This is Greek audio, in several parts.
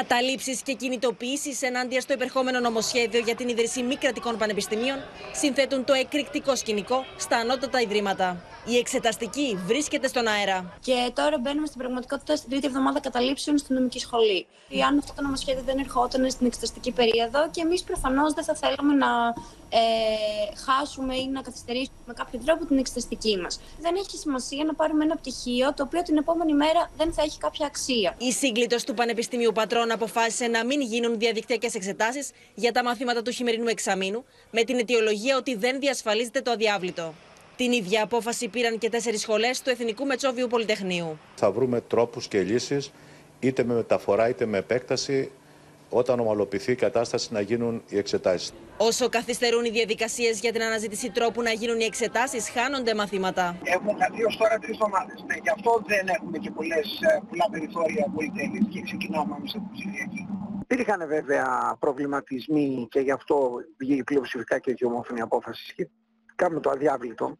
Καταλήψεις και κινητοποιήσεις ενάντια στο υπερχόμενο νομοσχέδιο για την ίδρυση μη κρατικών πανεπιστημίων συνθέτουν το εκρηκτικό σκηνικό στα ανώτατα ιδρύματα. Η εξεταστική βρίσκεται στον αέρα. Και τώρα μπαίνουμε στην πραγματικότητα στην τρίτη εβδομάδα καταλήψεων στην νομική σχολή. Αν αυτό το νομοσχέδιο δεν ερχόταν στην εξεταστική περίοδο και εμείς προφανώς δεν θα θέλαμε να ε, χάσουμε ή να καθυστερήσουμε με κάποιο τρόπο την εξεταστική μας. Δεν έχει σημασία να πάρουμε ένα πτυχίο το οποίο την επόμενη μέρα δεν θα έχει κάποια αξία. Η σύγκλιτο του Πανεπιστημίου Πατρών αποφάσισε να μην γίνουν διαδικτυακές εξετάσεις για τα μαθήματα του χειμερινού εξαμήνου, με την αιτιολογία ότι δεν διασφαλίζεται το αδιάβλητο. Την ίδια απόφαση πήραν και τέσσερις σχολές του Εθνικού Μετσόβιου Πολυτεχνείου. Θα βρούμε τρόπους και λύσεις, είτε με μεταφορά είτε με επέκταση, όταν ομαλοποιηθεί η κατάσταση να γίνουν οι εξετάσεις. Όσο καθυστερούν οι διαδικασίες για την αναζήτηση τρόπου να γίνουν οι εξετάσεις, χάνονται μαθήματα. Έχουμε χαθεί ω τώρα τρεις εβδομάδε. Ναι, γι' αυτό δεν έχουμε και πολλές, ε, πολλά περιθώρια πολυτέλειας και ξεκινάμε σε ψηφιακή. Υπήρχαν βέβαια προβληματισμοί και γι' αυτό βγήκε πλειοψηφικά και η ομόφωνη απόφαση. Και κάνουμε το αδιάβλητο.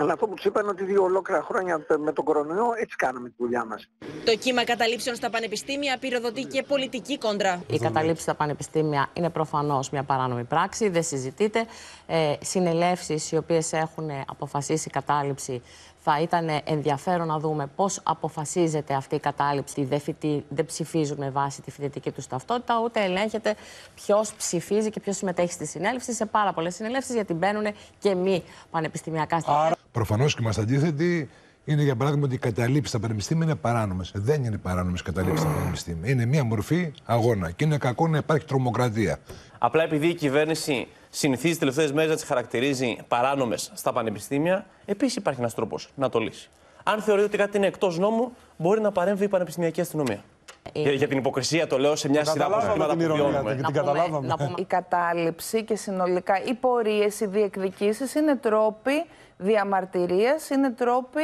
Αλλά αυτό που τους είπαν ότι δύο ολόκληρα χρόνια με τον κορονοϊό έτσι κάναμε τη δουλειά μας. Το κύμα καταλήψεων στα πανεπιστήμια πυροδοτεί και πολιτική κόντρα. Η καταλήψη στα πανεπιστήμια είναι προφανώς μια παράνομη πράξη, δεν συζητείται. Ε, Συνελεύσεις οι οποίες έχουν αποφασίσει κατάληψη θα ήταν ενδιαφέρον να δούμε πώς αποφασίζεται αυτή η κατάληψη. Δεν, φοιτή, δεν ψηφίζουν με βάση τη φοιτητική τους ταυτότητα, ούτε ελέγχεται ποιος ψηφίζει και ποιος συμμετέχει στη συνέλευση. Σε πάρα πολλές συνελεύσει, γιατί μπαίνουν και μη πανεπιστημιακά στοιχεία. Προφανώς και είμαστε αντίθετοι. Είναι για παράδειγμα ότι οι καταλήψεις στα πανεπιστήμια είναι παράνομες. Δεν είναι παράνομες καταλήψεις στα πανεπιστήμια. Είναι μια μορφή αγώνα και είναι κακό να υπάρχει τρομοκρατία. Απλά επειδή η κυβέρνηση συνηθίζει τις τελευταίες μέρες να τις χαρακτηρίζει παράνομες στα πανεπιστήμια, επίσης υπάρχει ένας τρόπος να το λύσει. Αν θεωρεί ότι κάτι είναι εκτός νόμου, μπορεί να παρέμβει η πανεπιστημιακή αστυνομία. Για, για την υποκρισία το λέω σε μια σειρά από ζητήματα που βιώνουμε. την καταλάβαμε. Η κατάληψη και συνολικά οι πορείες, οι διεκδικήσεις είναι τρόποι διαμαρτυρίας, είναι τρόποι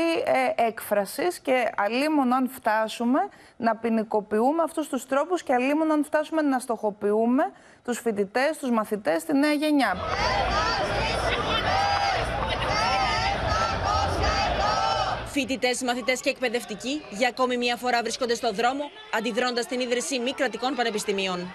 ε, έκφρασης και αλίμον αν φτάσουμε να ποινικοποιούμε αυτούς τους τρόπους και αλίμον αν φτάσουμε να στοχοποιούμε τους φοιτητές, τους μαθητές, τη νέα γενιά. Φοιτητές, μαθητές και εκπαιδευτικοί για ακόμη μία φορά βρίσκονται στο δρόμο, αντιδρώντας την ίδρυση μη κρατικών πανεπιστημίων.